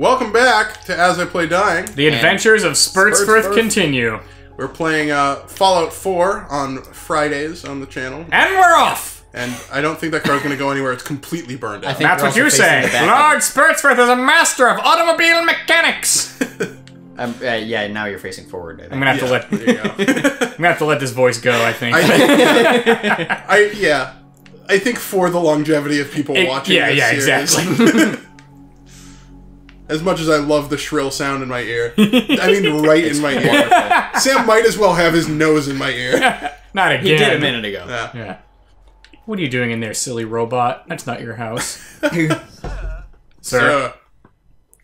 Welcome back to As I Play Dying. The adventures of Spurtsforth Spurtsforth. continue. We're playing uh, Fallout 4 on Fridays on the channel. And we're off! And I don't think that car's going to go anywhere. It's completely burned out. I think That's what you also facing say. Lord Spurtsforth is a master of automobile mechanics. Um, uh, yeah, now you're facing forward. I think. I'm gonna have Yeah, to let there you go. I'm gonna have to let this voice go. I think. I, I yeah. I think for the longevity of people It- watching yeah, this yeah, series, exactly. As much as I love the shrill sound in my ear, I mean right in my ear. Sam might as well have his nose in my ear. Not again. He did a minute ago. Yeah. Yeah. What are you doing in there, silly robot? That's not your house, sir.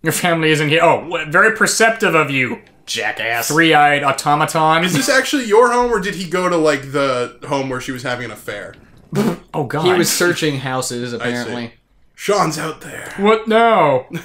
Your family isn't here. Oh, what, very perceptive of you, Jackass. three-eyed automaton. is this actually your home, or did he go to like the home where she was having an affair? oh God. He was searching houses, apparently. Sean's out there. What? now?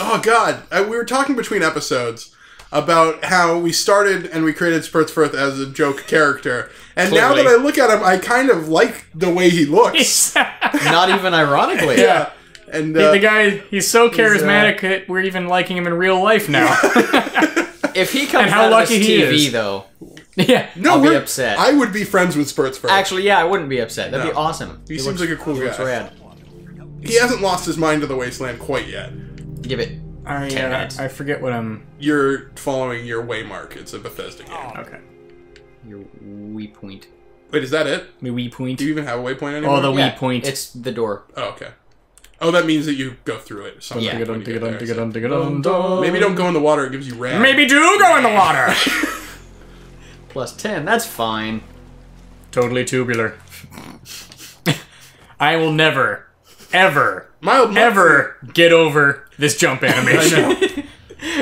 Oh God, I, we were talking between episodes about how we started and we created Spurtsforth as a joke character, and now that I look at him, I kind of like the way he looks. Not even ironically. yeah, and uh, the guy, he's so charismatic that we're even liking him in real life now. If he comes And how out lucky of this he TV, is. though, yeah. no, I'll be upset. I would be friends with Spurtsforth. actually, yeah, I wouldn't be upset. That'd be awesome. He seems like a cool looks guy. rad. he hasn't lost his mind to the wasteland quite yet. Give it. I, Ten uh, minutes. I forget what I'm. You're following your waymark. It's a Bethesda game. Okay. Your wee point. Wait, is that it? My wee point. Do you even have a waypoint anymore? Oh, the wee Yeah, point. It's the door. Oh, okay. Oh, that means that you go through it. sometime Yeah. when you get there, so- Maybe Maybe don't go in the water. It gives you rad. Maybe do go in the water. Plus 10. That's fine. totally tubular. I will never, ever, mild monthly- ever get over this jump animation.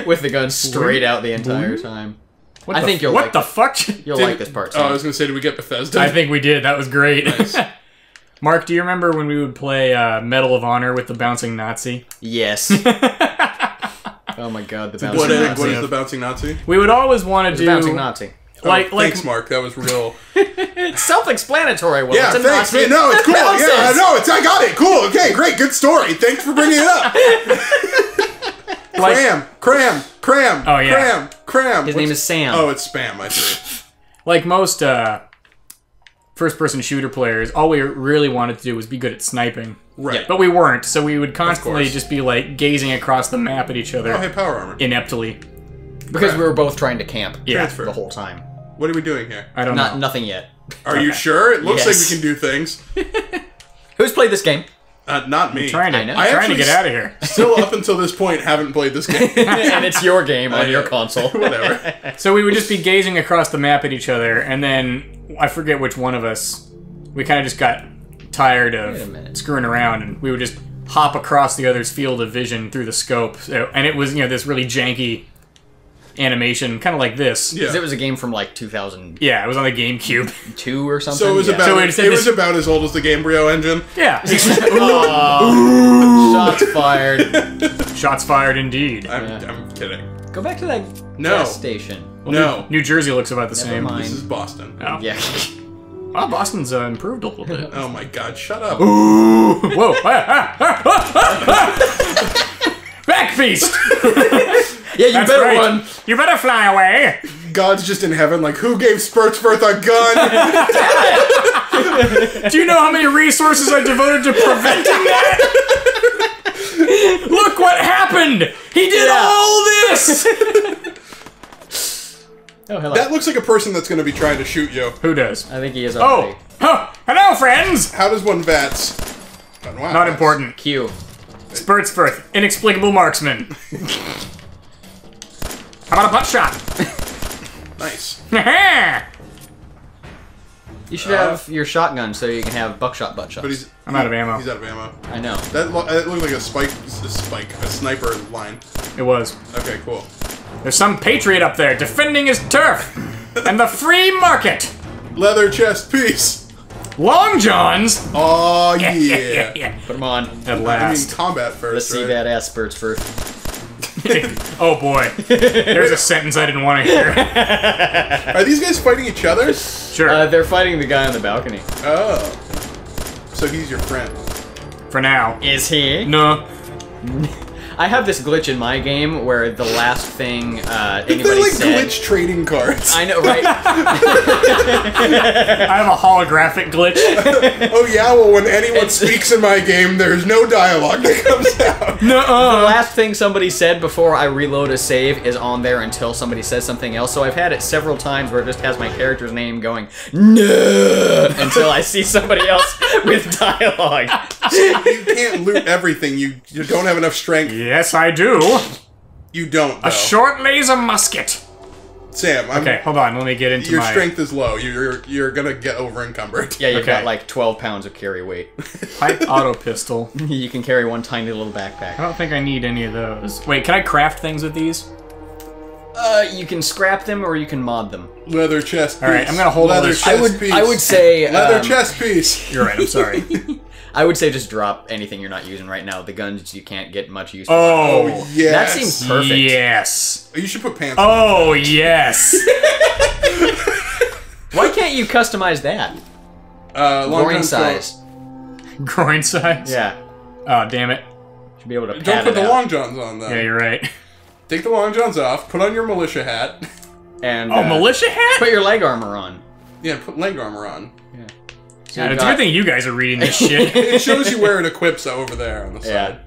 With the gun straight out the entire time. What I the- think you'll What like the it. fuck? You'll Did- like this part, Oh, I was gonna say, did we get Bethesda? I think we did. That was great. Nice. Mark, do you remember when we would play uh, Medal of Honor with the bouncing Nazi? Yes. oh my god, the bouncing What is, Nazi. what is the bouncing Nazi? We would always want to The do bouncing Nazi. Like oh, like thanks, Mark. That was real. It's self-explanatory, Will. yeah, it's a thanks, Nazi. man. No, it's cool. That Yeah, bounces. no, it's I got it. Cool. Okay, great. Good story. Thanks for bringing it up. like Cram, cram, cram. Oh, yeah. Cram, cram. His name is Sam. Oh, it's spam. I see. like most uh, first-person shooter players. All we really wanted to do was be good at sniping, Right. but we weren't. So we would constantly just be like gazing across the map at each other Oh, hey, power armor. ineptly. because we were both trying to camp Yeah, the whole time. What are we doing here? I don't Not know. nothing yet. Are you sure? It looks Yes. like we can do things. Who's played this game? Uh, not me. Trying to, I know. I'm trying to actually get out of here. Still up until this point, haven't played this game. and it's your game on your know. console. Whatever. So we would just be gazing across the map at each other, and then I forget which one of us. We kind of just got tired Wait a of minute. screwing around, and we would just hop across the other's field of vision through the scope. So, and it was you know this really janky animation, kind of like this. Yeah. 'Cause it was a game from like 2002 Yeah, it was on the GameCube. two or something. So it was Yeah. about So it it, said was this- about as old as the Gamebryo engine. Yeah, Shots fired. shots fired indeed. I'm, Yeah. I'm kidding. Go back to that No. gas station. No, New Jersey looks about the Never same. mind. this is Boston. Oh. Yeah. Well, Boston's uh, improved a little bit. Oh my God! Shut up. Whoa! Ah, ah, ah, ah, ah. Back beast! Yeah, you That's better right. run. You better fly away. God's just in heaven. Like, who gave Spurtsforth a gun? Do you know how many resources I devoted to preventing that? Look what happened! He did Yeah. all this! Oh, hello. that looks like a person that's going to be trying to shoot you. Who does? I think he is already. Oh! oh! Hello, friends! How does one VATS? Wow, Not important. Q. Spurtsforth, inexplicable marksman. How about a butt shot? Nice. You should have uh, your shotgun so you can have buckshot butt shots. But he's I'm out of ammo. he's out of ammo. I know. That, lo- that looked like a spike, a spike, a sniper line. It was. Okay, cool. There's some patriot up there defending his turf and the free market. Leather chest piece. Long Johns. Oh yeah. yeah, yeah. Put them on. At I mean, last. combat Let's first. see that ass spurts first. oh boy. There's a sentence I didn't want to hear. Are these guys fighting each other? Sure. Uh, they're fighting the guy on the balcony. Oh. So he's your friend. For now. Is he? No. I have this glitch in my game where the last thing uh, They're anybody like said. glitch trading cards. I know, right? I have a holographic glitch. oh yeah, well when anyone It's- speaks in my game, there's no dialogue that comes out. No, the last thing somebody said before I reload a save is on there until somebody says something else. So I've had it several times where it just has my character's name going no until I see somebody else with dialogue. you can't loot everything. You you don't have enough strength. Yes, I do. You don't. Though. A short laser musket. Sam, I'm, Okay, hold on. Let me get into your my. strength is low. You're you're gonna get over encumbered. Yeah, you've Okay. got like 12 pounds of carry weight. pipe auto pistol. you can carry one tiny little backpack. I don't think I need any of those. Wait, can I craft things with these? Uh, you can scrap them or you can mod them. Leather chest piece. All right, I'm gonna hold all leather this- chest I would, piece. I would say, leather um, chest piece. You're right. I'm sorry. I would say just drop anything you're not using right now. The guns you can't get much use. for. Oh, Yes. that seems perfect. yes. You should put pants. Oh, yes. Why can't you customize that? Uh, long Groin John size. Groin size. Yeah, Oh, damn it. should be able to Don't put it the out. long johns on though. Yeah, you're right. Take the long johns off. Put on your militia hat. and Oh, uh, militia hat? Put your leg armor on. yeah, put leg armor on. So Yeah, you've it's a good thing you guys are reading this shit. It shows you where it equips over there on the Yeah. side.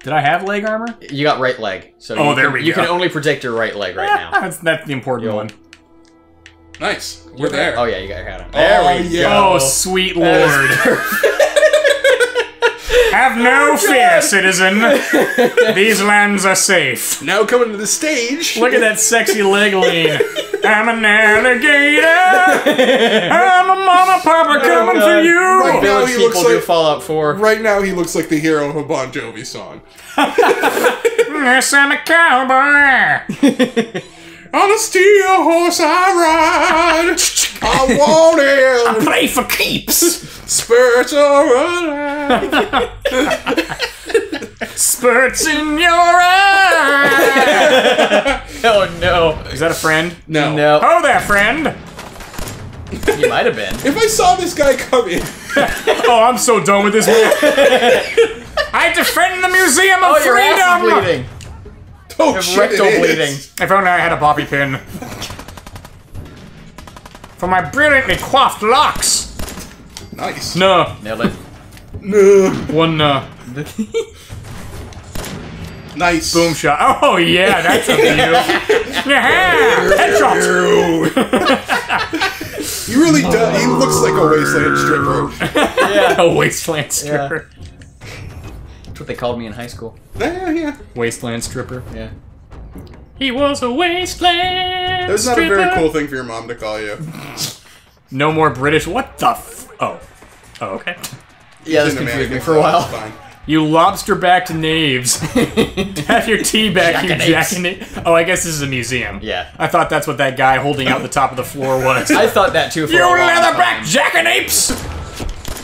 Did I have leg armor? You got right leg. So Oh, you there can, we You can only protect your right leg right now. That's, that's the important Yo. one. Nice. We're there. Oh yeah, you got your hat on. There Oh, we yeah. go. Oh, sweet lord. Have no oh, fear, citizen. These lands are safe. Now coming to the stage. Look at that sexy leg lean. I'm an alligator. I'm a mama papa oh, coming for you. Right now he people looks do like- Fallout 4. Right now, he looks like the hero of a Bon Jovi song. Yes, I'm a cowboy. On a steel horse I ride. I want him. Play for keeps. Spirits are alive. Spurts in your eye. Oh no. Is that a friend? No. No. Oh there, friend. You might have been. If I saw this guy coming, Oh, I'm so done with this man. I defend the Museum of Oh, your ass is bleeding. oh Have shit, rectal it is. bleeding. If only I had a bobby pin. For my brilliantly coiffed locks. Nice. No, Nailed it. No. one uh, Nice. boom shot. Oh yeah, that's a view. yeah, headshot. He really does. He looks like a wasteland stripper. Yeah. A wasteland stripper. That's what they called me in high school. yeah, yeah. Wasteland stripper. Yeah. He was a wasteland. That's not a very cool thing for your mom to call you. No more British. What the? F- oh, oh, okay. Yeah, this Didn't confused me for a while. You lobster backed knaves. Have your tea back, you Jackanapes. jackanapes. Oh, I guess this is a museum. Yeah. I thought that's what that guy holding out the top of the floor was. I thought that too for you a long leatherback time. jackanapes!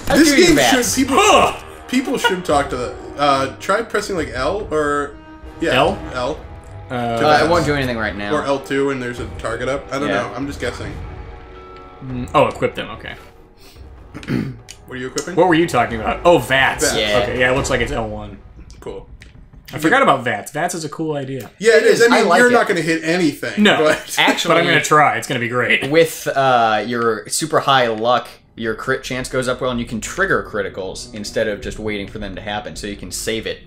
This game bats? should people Ugh. people should talk to the. Uh, try pressing like L or yeah L? L Uh, Uh, it won't do anything right now. or L two and there's a target up. I don't Yeah. know. I'm just guessing. oh, equip them. Okay. What are you equipping? What were you talking about? Oh, VATS. VATS. Yeah. Okay, yeah, it looks like it's L1. Cool. I forgot about VATS. VATS is a cool idea. Yeah, it is. I is. I mean, like you're it. not going to hit anything. No. but Actually, But I'm gonna try. It's gonna be great. with uh, your super high luck, your crit chance goes up well, and you can trigger criticals instead of just waiting for them to happen. So you can save it.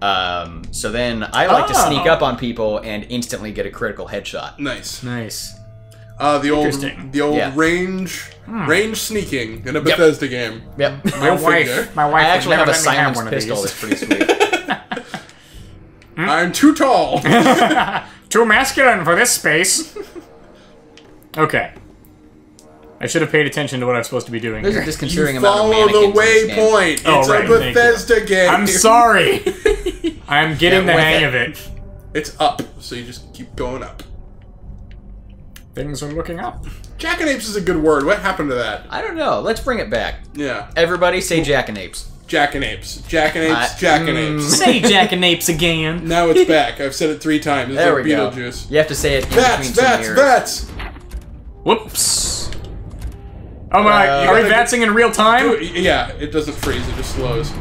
Um, so then I like to Oh. sneak up on people and instantly get a critical headshot. nice. Nice. Uh, the old the old Yeah. range range sneaking in a Bethesda game. Yep. My wife. figure. My wife. I actually never have a let me have silenced one of pistol. these. It's pretty sweet. I'm too tall. Too masculine for this space. Okay. I should have paid attention to what I'm supposed to be doing. There's a here. disconcerting you amount of follow the mannequins in this game. waypoint. It's Oh, right, a. Bethesda game. I'm sorry. I'm getting Yeah, the hang it. of it. It's up, so you just keep going up. Things are looking up. Jackanapes is a good word. What happened to that? I don't know. Let's bring it back. Yeah. Everybody say jackanapes. Jackanapes. Jackanapes. Uh, Jackanapes. Say jackanapes again. Now it's back. I've said it three times. It's There like we go. You have to say it in That's between two that's mirrors. that's. Whoops. Oh my! Uh, are we gotta- vatsing in real time? Yeah, it doesn't freeze. It just slows.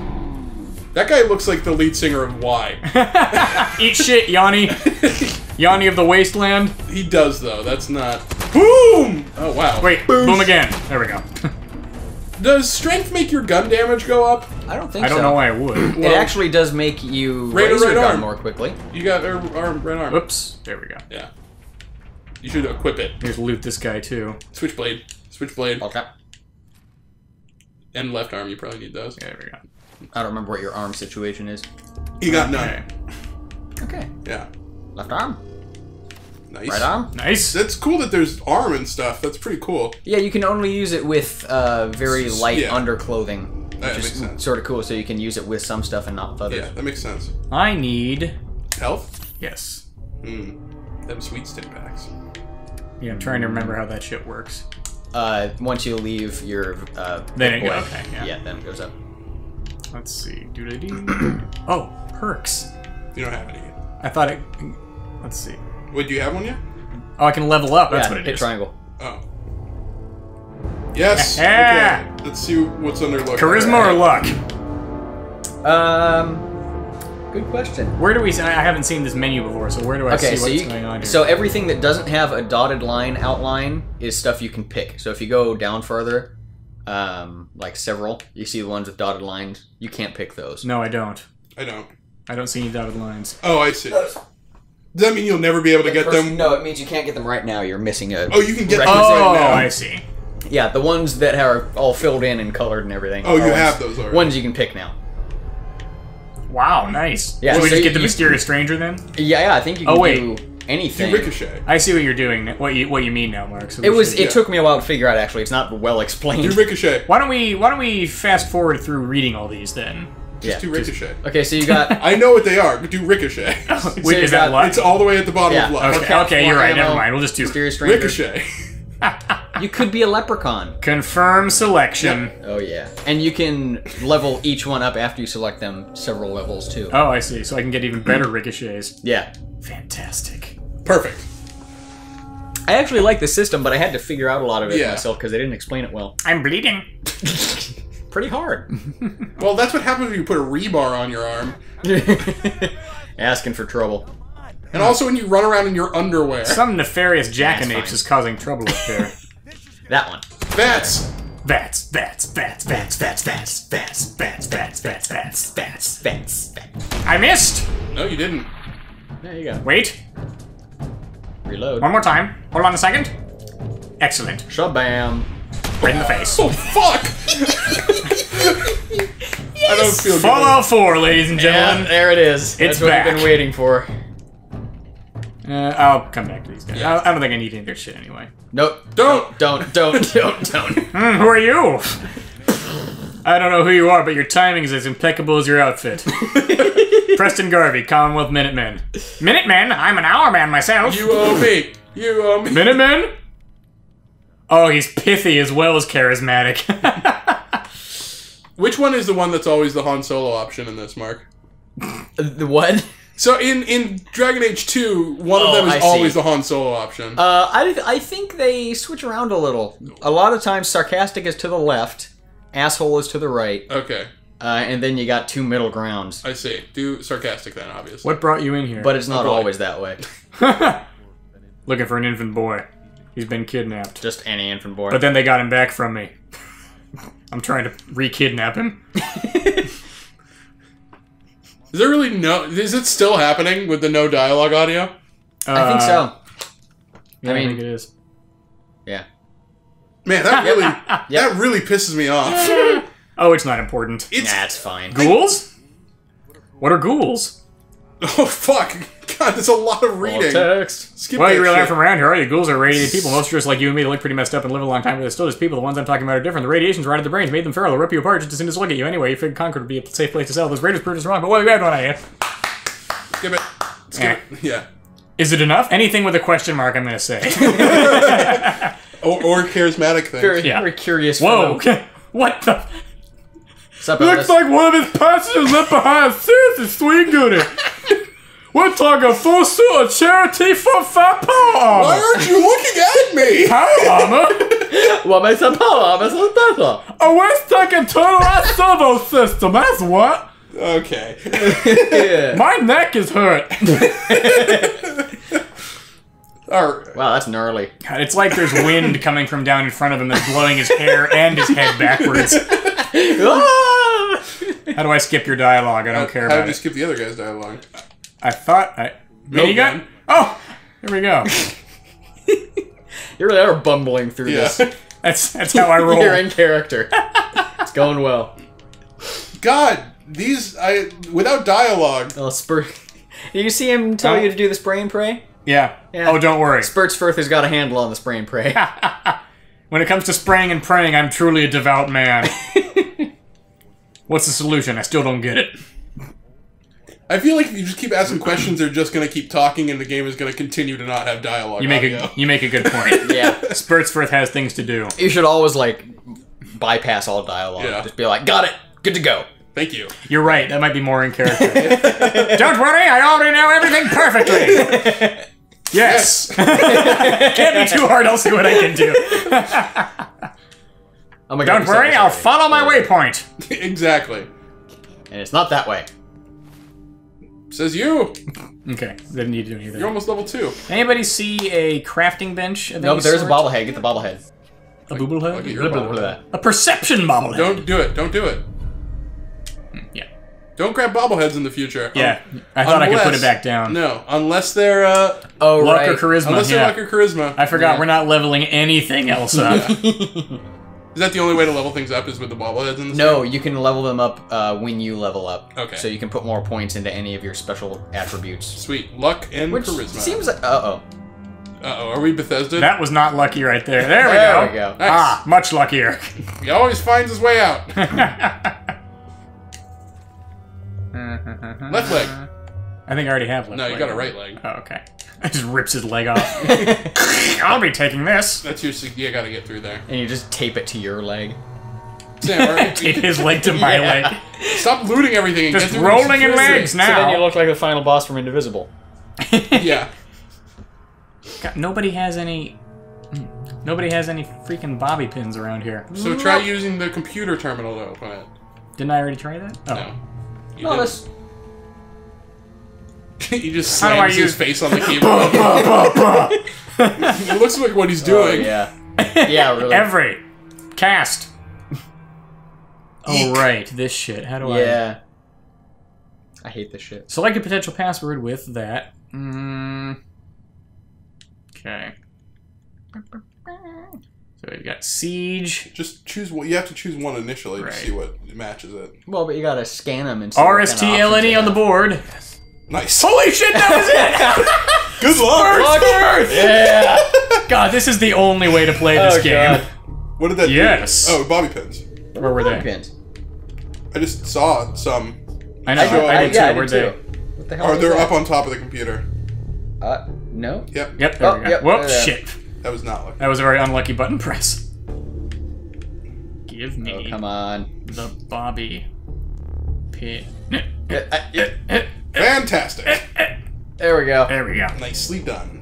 That guy looks like the lead singer of Y. Eat shit, Yanni. Yanni of the Wasteland. he does though. That's not. Boom! Oh wow. Wait, boom again. There we go. Does strength make your gun damage go up? I don't think I don't so. know why it would. It actually does make you Right- raise your right gun arm. more quickly. You got ar- arm, right arm. Oops. There we go. Yeah. You should equip it. Here's loot this guy too. Switchblade. Switchblade. Okay. And left arm, you probably need those. There we go. I don't remember what your arm situation is. You got none. Okay. Okay. Yeah. Left arm. Nice. Right arm. Nice. That's cool that there's arm and stuff. That's pretty cool. Yeah, you can only use it with uh, very light yeah. underclothing, That which makes is sense. sort of cool. So you can use it with some stuff and not with others. Yeah, that makes sense. I need. Health? Yes. Hmm. Them sweet stim packs. Yeah, I'm trying to remember how that shit works. Uh, once you leave your uh, Then it go- point, okay, yeah. then it goes up. Let's see. Doo-da-dee. oh, perks. You don't have any yet. I thought it. Let's see. Wait, do you have one yet? Oh, I can level up. That's yeah, what it hit is. triangle. Oh. Yes. Yeah. okay. Let's see what's under luck. Charisma or luck? Um, good question. Where do we? I haven't seen this menu before, so where do I Okay, see so what's you going on here? so everything that doesn't have a dotted line outline is stuff you can pick. So if you go down further, um, like several, you see the ones with dotted lines. You can't pick those. no, I don't. I don't. I don't see any dotted lines. Oh, I see. Does that mean you'll never be able to get them? No, it means you can't get them right now. You're missing a. Oh, you can get Right. those Oh, right now. I see. Yeah, the ones that are all filled in and colored and everything. Oh, are you ones- have those already. Ones you can pick now. Wow, nice. Yeah, Should we so just get you- the mysterious stranger then? Yeah, yeah. I think you Oh, can wait. do anything. Do ricochet. I see what you're doing. What you what you mean now, Mark? So we It was. should- It yeah. took me a while to figure out. Actually, it's not well explained. Do ricochet. Why don't we Why don't we fast forward through reading all these then? Just Yeah. do ricochet. Okay, so you got. I know what they are, do ricochet. Oh, Wait, you is that luck? it's all the way at the bottom Yeah, of luck. okay, Cat, okay, you're right. ammo, Never mind. We'll just do Mysterious stranger. Ricochet. You could be a leprechaun. confirm selection. Oh yeah, and you can level each one up after you select them several levels too. Oh, I see. So I can get even better ricochets. Yeah, Fantastic. Perfect. I actually like the system, but I had to figure out a lot of it Yeah. myself because they didn't explain it well. I'm bleeding. Pretty hard. Well, that's what happens when you put a rebar on your arm. Asking for trouble. And also when you run around in your underwear. Some nefarious jackanapes is causing trouble up there. That one. Bats. Vats, vats, vats, vats, vats, vats, vats, vats, vats, vats, vats, vats. Fence. Fence. I missed. No, you didn't. There you go. Wait, Reload. one more time. Hold on a second. Excellent. Shabam. Right in the face. Oh, fuck! I don't feel good. Fallout 4, ladies and Yeah, gentlemen. there it is. It's That's what we've been waiting for. Uh, I'll come back to these guys. Yeah. I, I don't think I need any of their shit anyway. Nope. Don't. Don't. Don't. Don't. Don't. Hmm, who are you? I don't know who you are, but your timing is as impeccable as your outfit. Preston Garvey, Commonwealth Minutemen. Minutemen? I'm an hour man myself. You owe me. You owe me. Minutemen? Oh, he's pithy as well as charismatic. Which one is the one that's always the Han Solo option in this, Mark? the what? So in in Dragon Age 2, one Oh, of them is always the Han Solo option. Uh, I, I think they switch around a little. A lot of times, sarcastic is to the left, asshole is to the right, okay, uh, and then you got two middle grounds. I see. Do sarcastic then, obviously. what brought you in here? But it's not Oh, always that way. Looking for an infant boy. He's been kidnapped. Just any infant boy. But then they got him back from me. I'm trying to re-kidnap him. Is there really no? Is it still happening with the no dialogue audio? I think so. Uh, yeah, I I, mean- think it is. Yeah. Man, that really that really pisses me off. Oh, it's not important. It's That's fine. Ghouls? What are ghouls? oh fuck, God, that's a lot of reading. All text. Skip Well, that you really shit. aren't from around here, are you? Ghouls are radiated people. Most are just like you and me. They look pretty messed up and live a long time, but they're still just people. The ones I'm talking about are different. The radiation's right at the brains, made them feral. They'll rip you apart just as soon as they look at you. Anyway, you figured Concord would be a safe place to sell. Those raiders proved us wrong, but what we had one idea. Skip it. Skip it. Yeah. Is it enough? Anything with a question mark, I'm going to say. Or, or charismatic things. Very, Yeah. very curious. Whoa. fellow. what the? Up, Looks like one of his passengers left behind a serious sweet goodie. We're talking full suit of charity for fat power Why aren't you looking at me? Power armor? What makes a power? Makes a better. A West-Tek internal servo system, that's what. Okay. Yeah. My neck is hurt. All right. Wow, that's gnarly. God, it's like there's wind coming from down in front of him that's blowing his hair and his head backwards. Ah! How do I skip your dialogue? I don't care How about did you it. skip the other guy's dialogue? I thought I minigun. gun. Oh, here we go. You really are bumbling through Yeah. this. That's that's how I roll. You're in character. it's going well. God, these I without dialogue. Oh, Spurt. Did you see him tell Oh. you to do the spray and pray? Yeah. Yeah. Oh, don't worry. Spurtsforth has got a handle on the spray and pray. When it comes to spraying and praying, I'm truly a devout man. What's the solution? I still don't get it. I feel like if you just keep asking questions, they're just gonna keep talking, and the game is gonna continue to not have dialogue. You make audio. a you make a good point. yeah. Spurtsforth has things to do. You should always, like, bypass all dialogue. Yeah. Just be like, got it. Good to go. Thank you. You're right. That might be more in character. don't worry, I already know everything perfectly. Yes. Can't be too hard. I'll see what I can do. Oh my god. Don't worry, I'll follow my waypoint. exactly. And it's not that way. Says you. Okay, didn't need to do anything. You're almost level two. Anybody see a crafting bench? Of No, any but there's a sort? bobblehead. Get the bobblehead. A booblehead? Like a- Blah, blah, blah, blah. A perception bobblehead. Don't do it. Don't do it. Yeah. Don't grab bobbleheads in the future. Yeah. I thought I could put it Unless- back down. No, unless they're uh, Oh, Luck right. or charisma. unless they're yeah. luck or charisma. I forgot Yeah. we're not leveling anything else up. Is that the only way to level things up? Is with the bobbleheads in the No, you can level them up uh, when you level up. Okay. So you can put more points into any of your special attributes. Sweet luck and Which charisma. seems like. Uh oh. Uh oh, are we Bethesda? that was not lucky right there. There we There go. we go. Nice. Ah, much luckier. He always finds his way out. Left leg. I think I already have left No, you got a right leg. Oh, okay. It just rips his leg off. I'll be taking this. That's your. You gotta get through there. And you just tape it to your leg. Sam, all right? Tape his leg to my Yeah. leg. stop looting everything. And Just get rolling in these- legs So then you look like the final boss from Indivisible. Yeah. God, nobody has any. hmm, Nobody has any freaking bobby pins around here. So try using the computer terminal to open it. Didn't I already try that? Oh. No. You No, didn't. this. he just How slams his use- face on the keyboard. it looks like what he's Oh, doing. yeah. Yeah, really. Every cast. Oh right, this shit. How do I yeah. I hate this shit. select a potential password with that? Mm. Okay. So we've got siege, Just choose what you have to choose one initially Right. to see what matches it. Well, but you gotta scan them and see what kind of options RSTLNE E on the have. board. Nice. Holy shit, that was it! Good luck. Yeah. God, this is the only way to play this Oh, game. God. What did that Yes. do? Oh, bobby pins. Where were they? Pins. I just saw some. I know, I, I, I did yeah, Where'd they? What the hell Or was they're up on top of the computer. Uh, no. Yep. Yep, there Oh, we go. yep, Whoop, there shit. That was not lucky. That was a very unlucky button press. Give me. Oh, come on. the Bobby pin. Uh, uh, yeah. Fantastic. There we go. There we go. Nicely done.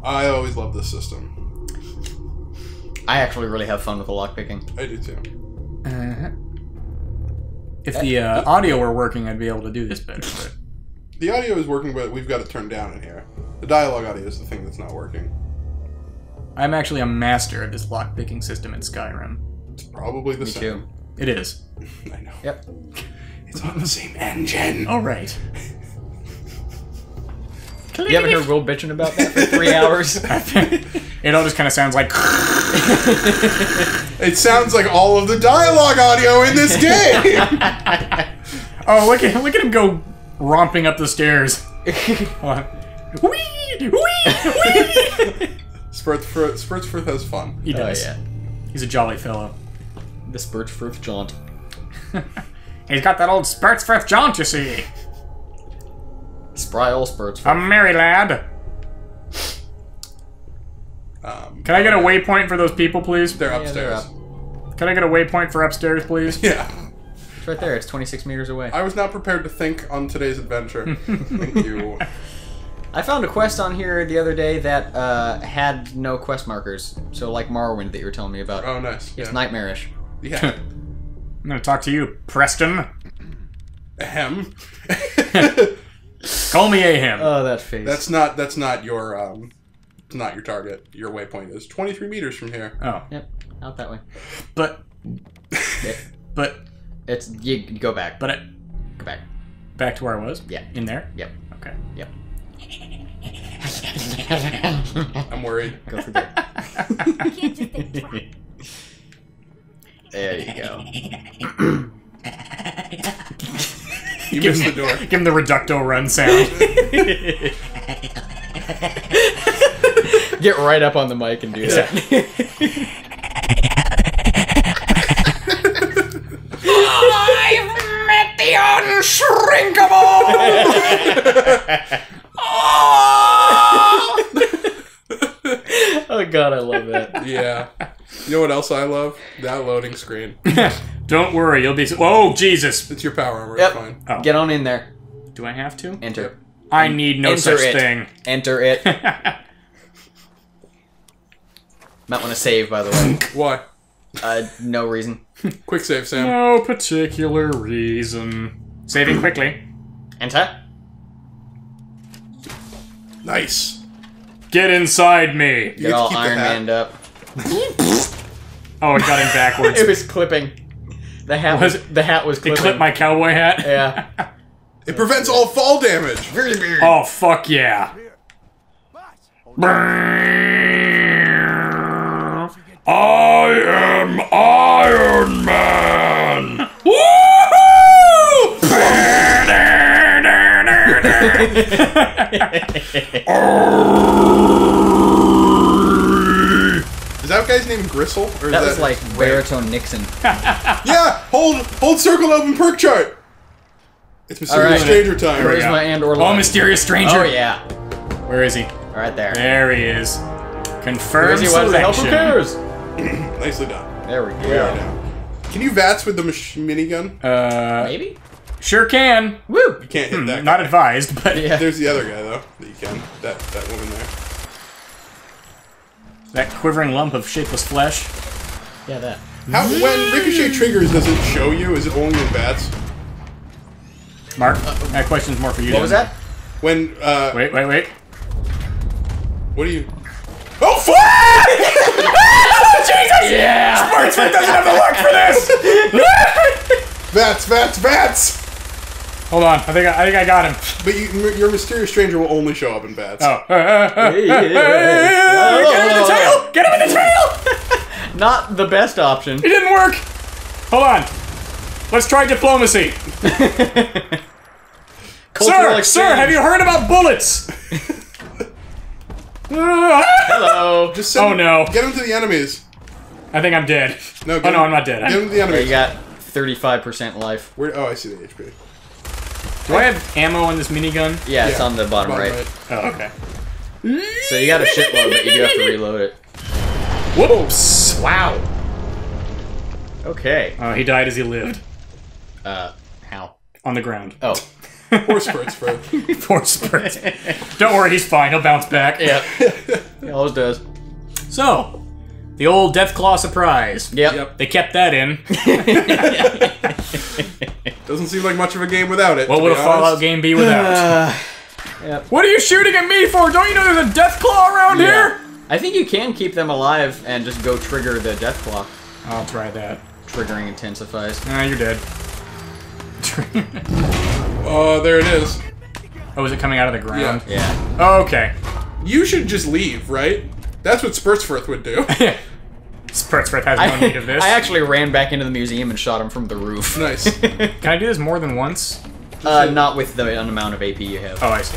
I always love this system. I actually really have fun with the lockpicking. I do too. Uh-huh. If the uh, audio were working, I'd be able to do this better. But The audio is working, but we've got it turned down in here. The dialogue audio is the thing that's not working. I'm actually a master of this lockpicking system in Skyrim. It's probably the Me same. too. It is. I know. Yep. It's on the same engine. All right. You haven't heard Will bitching about that for three hours? it all just kind of sounds like. It sounds like all of the dialogue audio in this game. Oh, look at look at him go romping up the stairs. Hold on. Whee! Whee! Whee! Spurtsforth, Spurtsforth has fun. he oh does. yeah. He's a jolly fellow. The Spurtsforth jaunt. He's got that old Spurtsforth jaunt, you see. Spry old Spurtsforth. A merry lad. Um, Can I get a waypoint for those people, please? they're Yeah, they're upstairs. up. Can I get a waypoint for upstairs, please? Yeah. It's right there. It's 26 meters away. I was not prepared to think on today's adventure. Thank you. I found a quest on here the other day that uh, had no quest markers. So like Morrowind that you were telling me about. Oh, nice. It's Yeah. nightmarish. yeah. I'm gonna talk to you, Preston. Ahem. Call me Ahem. Oh, that face. that's not that's not your um not your target. Your waypoint is 23 meters from here. oh, Yep, out that way. but It- but it's you, you go back. but I, Go back. back to where I was. Yeah. In there. Yep. Okay. Yep. I'm worried. Go for there. There you go. You missed the door. Give him the reducto run sound. Get right up on the mic and do that. I've met the unshrinkable. oh ah! God, I love that. Yeah. You know what else I love? That loading screen. Don't worry, you'll be. Oh Jesus! It's your power armor. Yep. Fine. Oh. Get on in there. Do I have to? Enter. Yep. I need no Enter such it. thing. Enter it. Might want to save, by the way. Why? Uh, no reason. Quick save, Sam. No particular reason. Saving quickly. Enter. Nice. Get inside me. Get get all Iron hat. Manned up. Oh, it got him backwards. It was clipping. The hat was, Was the hat was It clipping. clipped my cowboy hat. Yeah. It prevents all fall damage. Oh fuck yeah! I am Iron Is that guy's name Gristle? Or is That was like Baritone Nixon. Yeah, hold hold circle open perk chart. It's Mysterious right. Stranger time. we Charisma go. and or Oh, mysterious stranger. Oh yeah. Where is he? Right there. There he is. Confirm Where is he? What the hell? Who cares? Nicely done. There we We are go. now. Can you VATS with the mach- minigun? Uh, Maybe. Sure can. Woo. You can't hit that. Hmm, Not advised, but Yeah. There's the other guy though that you can. That that woman there. that quivering lump of shapeless flesh. Yeah, that. How when Ricochet triggers, does it show you? Is it only in VATS? Mark, that question's more for you. What was that? When uh, Wait, wait, wait. what are you? Oh fuck! Jesus! Yeah. Sportsman doesn't have the luck for this. VATS, bats, VATS. Hold on, I think I, I think I got him. But you, your mysterious stranger will only show up in VATS. Oh, Hey, hey, hey. get him in the tail! Get him in the tail! Not the best option. It didn't work. Hold on. Let's try diplomacy. Cultural Sir, sir, have you heard about bullets? Hello. Just send, oh no, Get him to the enemies. I think I'm dead. No, oh get no, I'm not dead. Get him to the Yeah, enemies. you got 35% life. Where, oh, I see the HP. Do I have ammo on this minigun? Yeah, it's Yeah. on the bottom, Bottom right. Oh, okay. So you got a shitload, but you do have to reload it. Whoops! Wow. Okay. Oh, he died as he lived Uh, how? on the ground. Oh. Poor spurts, bro. Poor Spurt. Don't worry, he's fine. He'll bounce back. Yep. He always does. So, the old Deathclaw surprise. Yep. Yep. They kept that in. Doesn't seem like much of a game without it. What to would a be Fallout game be without? What are you shooting at me for? Don't you know there's a Deathclaw around here? I think you can keep them alive and just go trigger the Deathclaw. I'll try that. Triggering intensifies. Ah, you're dead. Oh, there it is. oh, is it coming out of the ground? Yeah. Okay. You should just leave, right? That's what Spurtsforth would do. Spurtsworth has no I, need of this. I actually ran back into the museum and shot him from the roof. nice. Can I do this more than once? Uh, not with the amount of AP you have. Oh, I see.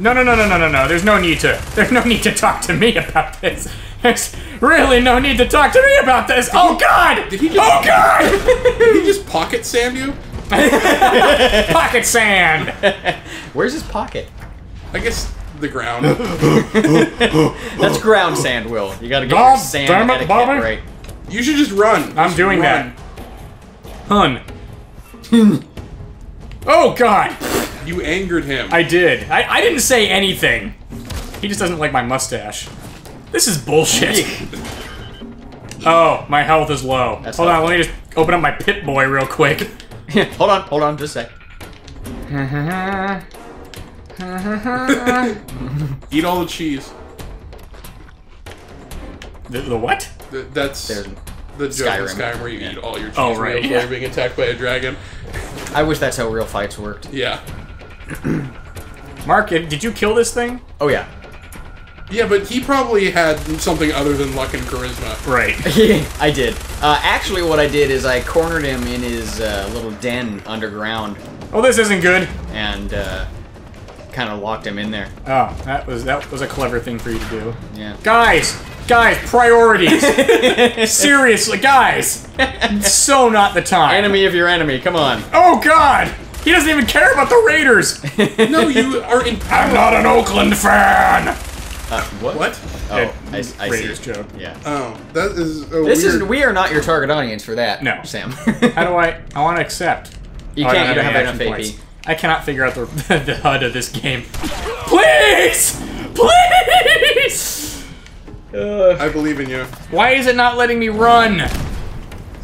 No, no, no, no, no, no, no. There's no need to. There's no need to talk to me about this. There's really no need to talk to me about this. Oh God! Did he just- Oh God! Did he just pocket sand you? Pocket sand. Where's his pocket? I guess the ground. That's ground sand, Will. You gotta get God your sand damn it, etiquette Bobby. right. You should just run. I'm Just doing run. that. Hun. oh God! You angered him. I did. I, I didn't say anything. He just doesn't like my mustache. This is bullshit. oh, my health is low. That's Hold on, let me just open up my Pip-Boy real quick. hold on, hold on, just a sec. Eat all the cheese. The, the what? Th- That's There's- the joke in Skyrim. Skyrim where you eat all your cheese Oh, right, before yeah. you're being attacked by a dragon. I wish that's how real fights worked. Yeah. Mark, did you kill this thing? Oh yeah. Yeah, but he probably had something other than luck and charisma. Right. I did. Uh, actually, what I did is I cornered him in his uh, little den underground Oh, this isn't good. and uh, kind of locked him in there. Oh, that was that was a clever thing for you to do. Yeah. Guys, guys, priorities. Seriously, guys. so not the time. Enemy of your enemy. Come on. Oh God, he doesn't even care about the Raiders. No, you are in. I'm not an Oakland fan. Uh, what? What? Oh, I, I see. Raiders joke. Yeah. Oh, that is a This weird. is we are not your target audience for that. No. Sam. How do I? I want to accept. you Oh, can't. You don't have enough action AP. points. I cannot figure out the the HUD of this game. Please, please. I believe in you. Why is it not letting me run?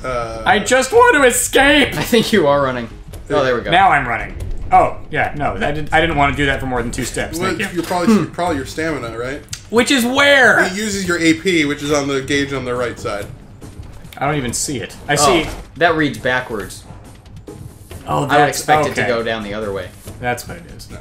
Uh, I just want to escape. I think you are running. Oh, there we go. Now I'm running. Oh yeah, no, I didn't. I didn't want to do that for more than two steps. well, Thank you. you're probably probably your stamina, right? Which is where? It uses your AP, which is on the gauge on the right side. I don't even see it. I Oh, see. that reads backwards. Oh, I would expect it to go down the other way. That's what it is. No,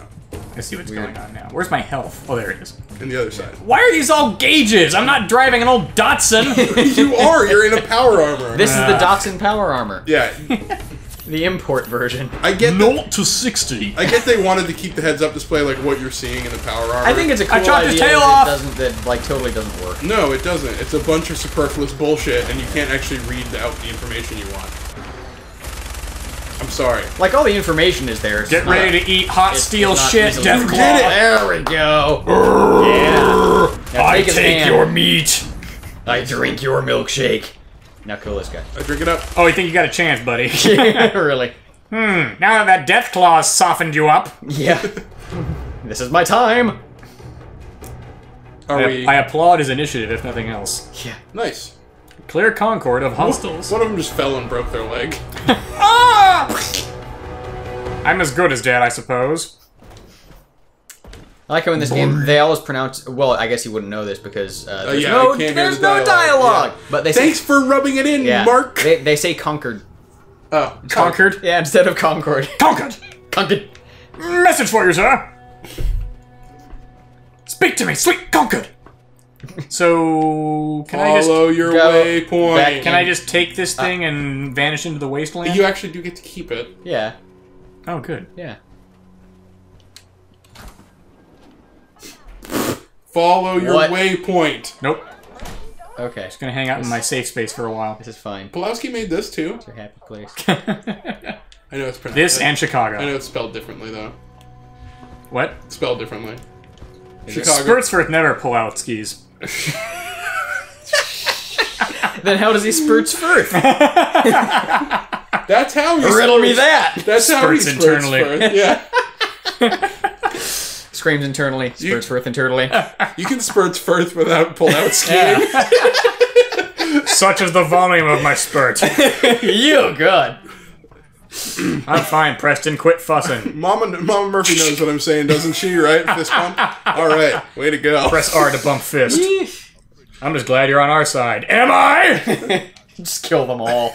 I see what's Weird. going on now. Where's my health? Oh, there it is. and the other side. Why are these all gauges? I'm not driving an old Datsun. you are. You're in a power armor. This is the Ah. Datsun Power Armor, Yeah, the import version. I get. The, to sixty. I get they wanted to keep the heads-up display like what you're seeing in the power armor. I think it's a cool I chopped his idea tail off. It doesn't that like totally doesn't work. No, it doesn't. It's a bunch of superfluous bullshit, and you can't actually read out the information you want. I'm sorry. Like all the information is there. it's Get not- ready to eat hot it's- steel it's shit, easily- Death You Claw. it. There we go. yeah. Now I take his take your meat. I drink your milkshake. Now kill this guy. I drink it up. Oh, you think you got a chance, buddy? really? Hmm. Now that that Death Claw's softened you up, Yeah. this is my time. Are I, we? I applaud his initiative, if nothing else. Yeah. nice. Clear Concord of hostiles. One of them just fell and broke their leg. I'm as good as Dad, I suppose. I like how in this game they always pronounce. Well, I guess you wouldn't know this because uh, there's yeah, no I can't hear there's the no dialogue, dialogue. yeah. But they say, Thanks for rubbing it in, yeah, Mark. They, they say conquered. oh, Conquered. Yeah, instead of concord. Conquered. Conquered. Message for you, sir. Speak to me, sweet Conquered. So, can I just Follow your waypoint. can I just take this thing and vanish into the wasteland? You actually do get to keep it. Yeah. Oh, good. Yeah. Follow your What? waypoint. Nope. Okay. Just gonna hang out in my safe space for a while. This is fine. Pulowski made this too. It's a happy place. I know it's pronounced. this and Chicago. I Chicago. know it's spelled differently though. What? It's spelled differently. Chicago. Spurtsforth never pull out skis. then how does he spurts first? That's how he Riddle me that. That's how he Spurts spurts internally. first. Yeah, Screams internally. Spurts first internally. you can spurts first without pull out skiing. Such is the volume of my spurt. you good. I'm fine, Preston. Quit fussing. Mama, Mama Murphy knows what I'm saying, doesn't she? Right? Fist bump. All right, way to go. Press R to bump fist. I'm just glad you're on our side. Am I? Just kill them all.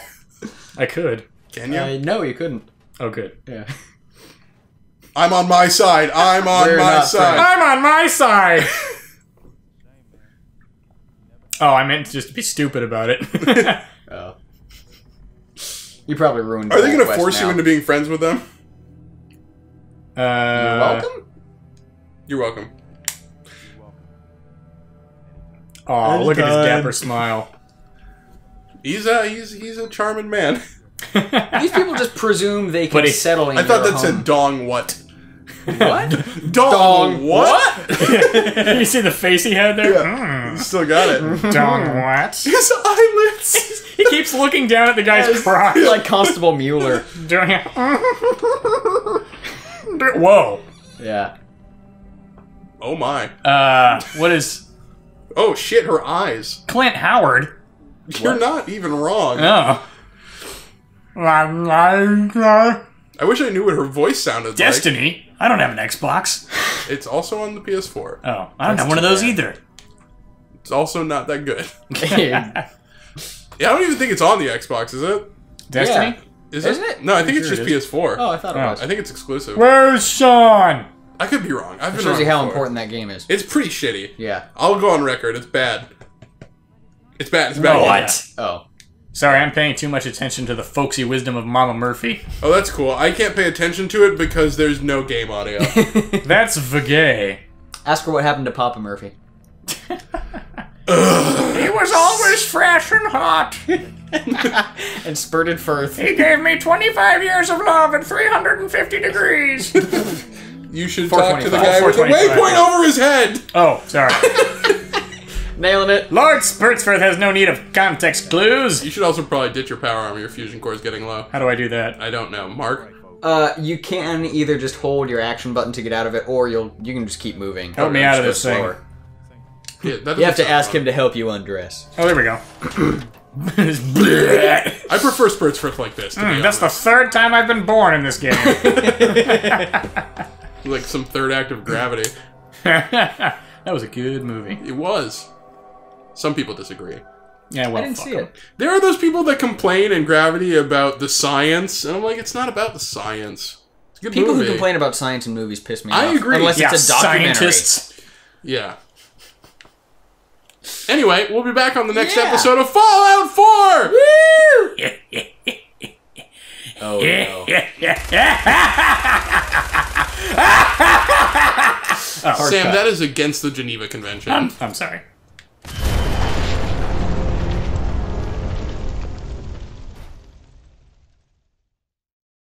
I could. Can you? Uh, no, you couldn't. Oh, good. Yeah. I'm on my side. I'm on We're my not side. I'm on my side. oh, I meant just to be stupid about it. Oh. You probably ruined. Are they going to quest force you into being friends with them? uh, You're welcome. You're welcome. Oh, look at his Anytime. dapper smile. He's a he's he's a charming man. These people just presume they can But settle in I thought your that home. said dong what? what? Dong, Dong what? you see the face he had there? Yeah. Still got it. Dong what? His eyelids. he keeps looking down at the guy's crotch. like Constable Mueller. Doing it. Whoa. Yeah. Oh my. Uh, what is Oh shit, her eyes. Clint Howard? You're not even wrong. Oh. I wish I knew what her voice sounded like. Destiny. I don't have an Xbox. It's also on the PS4. Oh, I don't have one of too those bad. either. It's also not that good. Yeah. Yeah, I don't even think it's on the Xbox, is it? Destiny. Is Isn't it? No, I think it's Sure just it is. PS4. oh, I thought it Oh. was. I think it's exclusive. Where's Sean? I could be wrong. I've been Shows wrong you how before. important that game is. It's pretty shitty. Yeah. I'll go on record. It's bad. It's bad. It's bad. No, Yeah. what? Oh. Sorry, I'm paying too much attention to the folksy wisdom of Mama Murphy. Oh, that's cool. I can't pay attention to it because there's no game audio. That's Vagay. Ask her what happened to Papa Murphy. He was always fresh and hot. And Spurtsforth. He gave me 25 years of love at 350 degrees. You should talk to the guy with the waypoint over his head. oh, sorry. Nailing it. Lord Spurtsforth has no need of context clues. You should also probably ditch your power armor. Your fusion core is getting low. How do I do that? I don't know. Mark? Uh, you can either just hold your action button to get out of it, or you'll you can just keep moving. Help me out of this go thing. Yeah, that You have to ask fun. him to help you undress. Oh, there we go. I prefer Spurtsforth like this. To be That's the third time I've been born in this game. like some third act of gravity. that was a good movie. It was. Some people disagree. Yeah, well, I didn't fuck see 'em. it. There are those people that complain in Gravity about the science, and I'm like, it's not about the science. It's a good People movie. who complain about science in movies piss me I off. agree. Unless Yeah, it's a documentary. scientists. Yeah. Anyway, we'll be back on the next Yeah. episode of Fallout 4! Woo! Oh no. Sam, that is against the Geneva Convention. I'm sorry.